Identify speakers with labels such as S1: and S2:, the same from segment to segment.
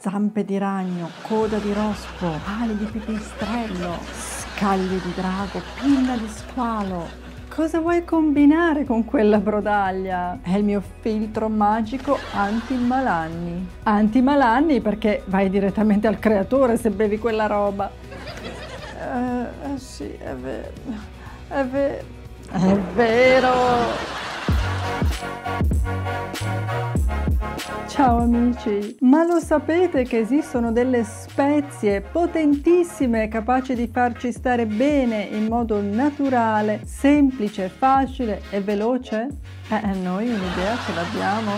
S1: zampe di ragno, coda di rospo, ali di pipistrello, scaglie di drago, pinna di squalo. Cosa vuoi combinare con quella brodaglia? È il mio filtro magico anti-malanni. Anti-malanni perché vai direttamente al creatore se bevi quella roba. Eh, eh sì, è vero. È vero. È vero. Ciao amici, ma lo sapete che esistono delle spezie potentissime capaci di farci stare bene in modo naturale, semplice, facile e veloce? Eh, noi un'idea ce l'abbiamo.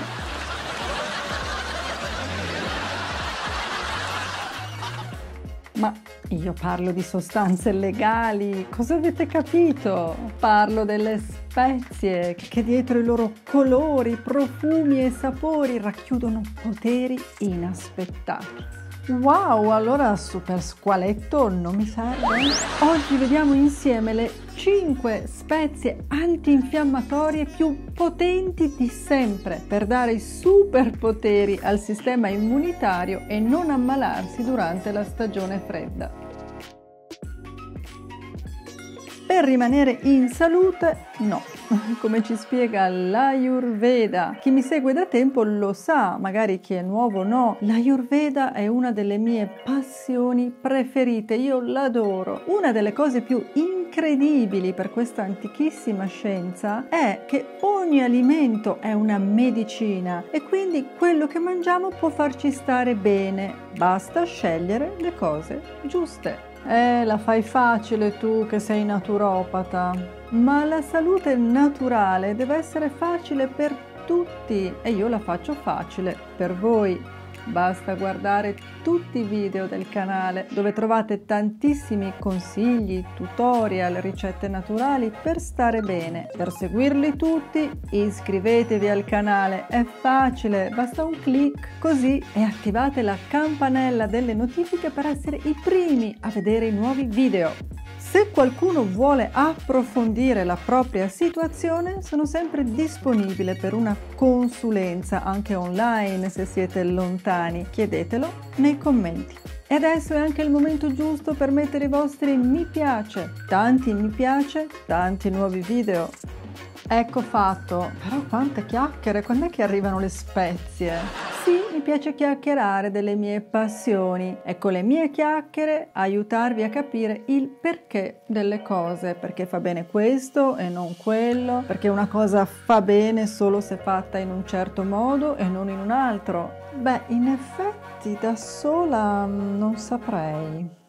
S1: Ma io parlo di sostanze legali, cosa avete capito? Parlo delle spezie che dietro i loro colori, profumi e sapori racchiudono poteri inaspettati. Wow, allora super squaletto non mi serve? Oggi vediamo insieme le 5 spezie antinfiammatorie più potenti di sempre per dare i superpoteri al sistema immunitario e non ammalarsi durante la stagione fredda. Per rimanere in salute, no. Come ci spiega l'Ayurveda. Chi mi segue da tempo lo sa, magari chi è nuovo no. L'Ayurveda è una delle mie passioni preferite, io l'adoro. Una delle cose più incredibili per questa antichissima scienza è che ogni alimento è una medicina e quindi quello che mangiamo può farci stare bene. Basta scegliere le cose giuste. Eh, la fai facile tu che sei naturopata. Ma la salute naturale deve essere facile per tutti e io la faccio facile per voi. Basta guardare tutti i video del canale dove trovate tantissimi consigli, tutorial, ricette naturali per stare bene. Per seguirli tutti iscrivetevi al canale, è facile, basta un clic così e attivate la campanella delle notifiche per essere i primi a vedere i nuovi video. Se qualcuno vuole approfondire la propria situazione, sono sempre disponibile per una consulenza anche online se siete lontani. Chiedetelo nei commenti. E adesso è anche il momento giusto per mettere i vostri mi piace. Tanti mi piace, tanti nuovi video. Ecco fatto, però quante chiacchiere, quando è che arrivano le spezie? Sì, mi piace chiacchierare delle mie passioni e con le mie chiacchiere aiutarvi a capire il perché delle cose, perché fa bene questo e non quello, perché una cosa fa bene solo se fatta in un certo modo e non in un altro. Beh, in effetti da sola mm, non saprei.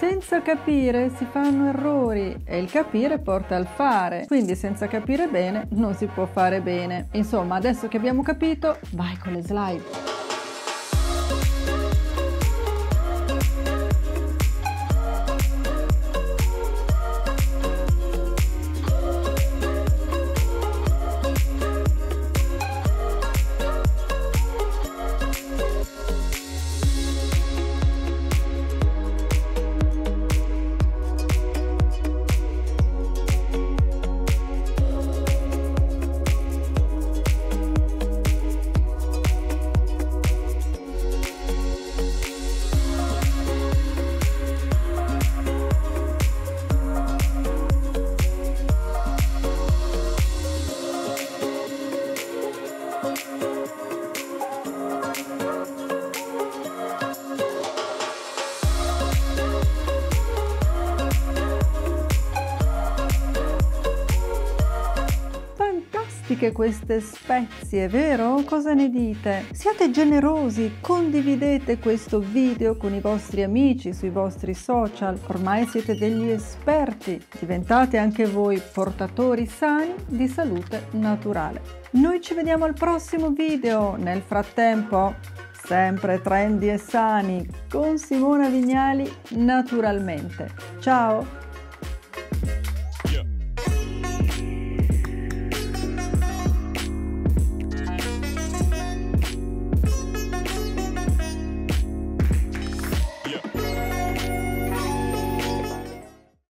S1: Senza capire si fanno errori e il capire porta al fare, quindi senza capire bene non si può fare bene. Insomma, adesso che abbiamo capito, vai con le slide. Thank you. Fantastiche queste spezie, vero? Cosa ne dite? Siate generosi, condividete questo video con i vostri amici sui vostri social, ormai siete degli esperti, diventate anche voi portatori sani di salute naturale. Noi ci vediamo al prossimo video, nel frattempo sempre trendy e sani con Simona Vignali naturalmente. Ciao!